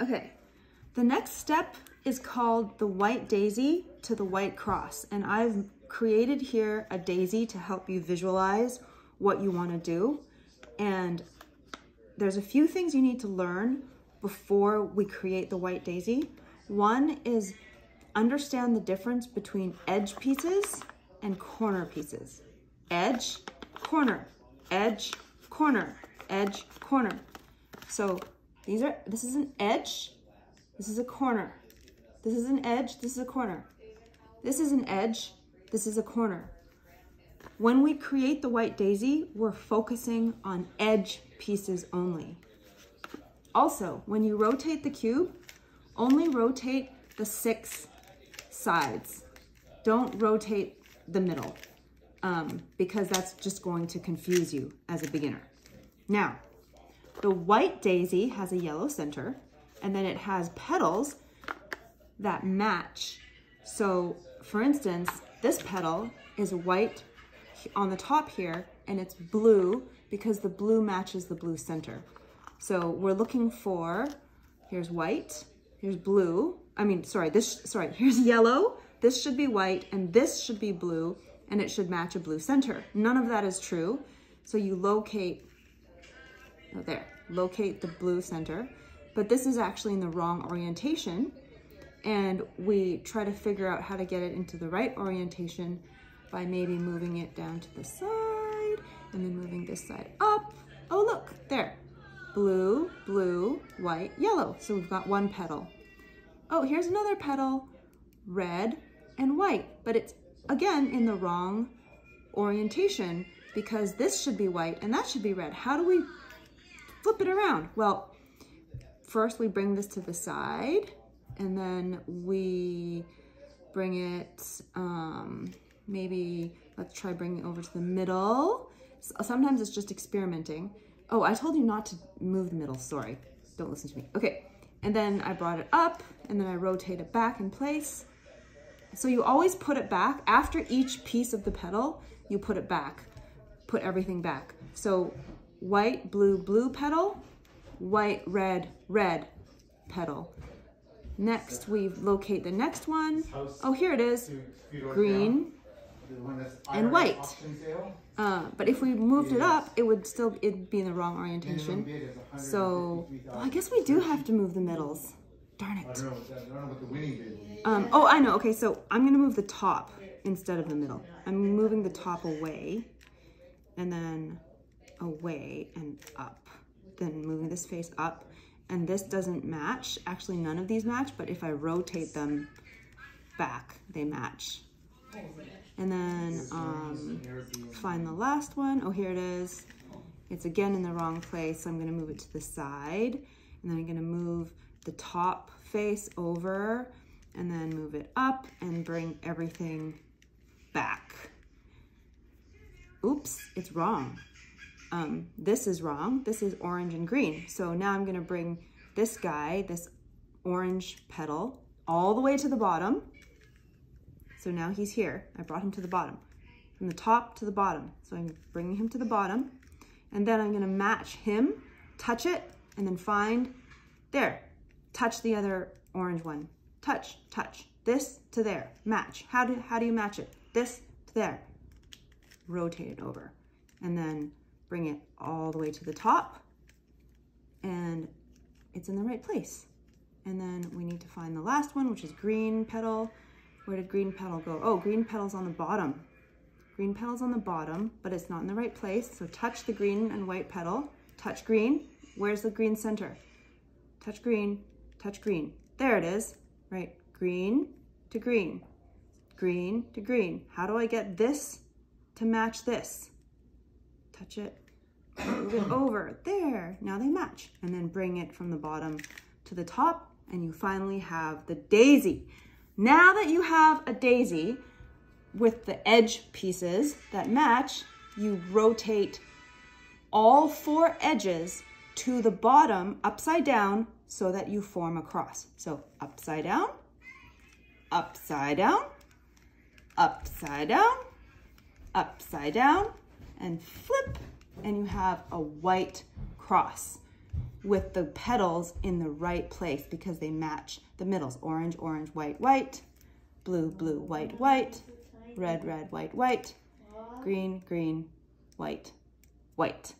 Okay, the next step is called the white daisy to the white cross. And I've created here a daisy to help you visualize what you wanna do. And there's a few things you need to learn before we create the white daisy. One is understand the difference between edge pieces and corner pieces. Edge, corner, edge, corner, edge, corner. So these are, this is an edge, this is a corner. This is an edge, this is a corner. This is an edge, this is a corner. When we create the white daisy, we're focusing on edge pieces only. Also, when you rotate the cube, only rotate the six sides. Don't rotate the middle um, because that's just going to confuse you as a beginner. Now, the white daisy has a yellow center and then it has petals that match. So for instance, this petal is white on the top here and it's blue because the blue matches the blue center. So we're looking for, here's white, here's blue. I mean, sorry, this, sorry, here's yellow. This should be white and this should be blue and it should match a blue center. None of that is true. So you locate, oh there, locate the blue center, but this is actually in the wrong orientation. And we try to figure out how to get it into the right orientation by maybe moving it down to the side and then moving this side up. Oh, look, there. Blue, blue, white, yellow. So we've got one petal. Oh, here's another petal, red and white, but it's again in the wrong orientation because this should be white and that should be red. How do we flip it around? Well, first we bring this to the side and then we bring it, um, maybe let's try bringing it over to the middle. So sometimes it's just experimenting. Oh, I told you not to move the middle, sorry. Don't listen to me. Okay, and then I brought it up and then I rotate it back in place. So you always put it back. After each piece of the petal, you put it back. Put everything back. So white, blue, blue petal, white, red, red petal. Next, we locate the next one. Oh, here it is. Green and white. Uh, but if we moved it up, it would still it'd be in the wrong orientation. So well, I guess we do have to move the middles. Darn it. Um, oh, I know. Okay, so I'm going to move the top instead of the middle. I'm moving the top away and then away and up. Then moving this face up. And this doesn't match. Actually, none of these match, but if I rotate them back, they match. And then um, find the last one. Oh, here it is. It's again in the wrong place, so I'm gonna move it to the side. And then I'm gonna move the top face over and then move it up and bring everything back. Oops, it's wrong. Um, this is wrong. This is orange and green. So now I'm gonna bring this guy, this orange petal, all the way to the bottom. So now he's here. I brought him to the bottom, from the top to the bottom. So I'm bringing him to the bottom, and then I'm gonna match him, touch it, and then find, there, touch the other orange one. Touch, touch, this to there, match. How do, how do you match it? This to there. Rotate it over. And then bring it all the way to the top and it's in the right place. And then we need to find the last one, which is green petal. Where did green petal go? Oh, green petal's on the bottom. Green petal's on the bottom, but it's not in the right place. So touch the green and white petal. Touch green. Where's the green center? Touch green, touch green. There it is, right? Green to green, green to green. How do I get this to match this? Touch it, move it over, there. Now they match. And then bring it from the bottom to the top and you finally have the daisy. Now that you have a daisy with the edge pieces that match, you rotate all four edges to the bottom upside down so that you form a cross. So upside down, upside down, upside down, upside down, and flip, and you have a white cross. with the petals in the right place because they match the middles. Orange, orange, white, white, blue, blue, white, white, red, red, white, white, green, green, white, white.